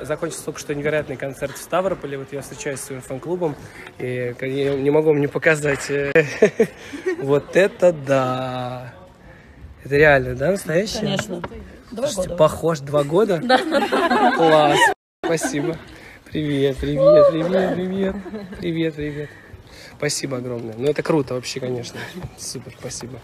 Закончился только что невероятный концерт в Ставрополе. Вот я встречаюсь с своим фан-клубом, и я не могу вам не показать. Вот это да! Это реально, да, настоящее? Конечно. Два года. Похож два года? Да. Класс. Спасибо. Привет, привет, привет, привет. Привет, привет. Спасибо огромное. Ну, это круто вообще, конечно. Супер, спасибо.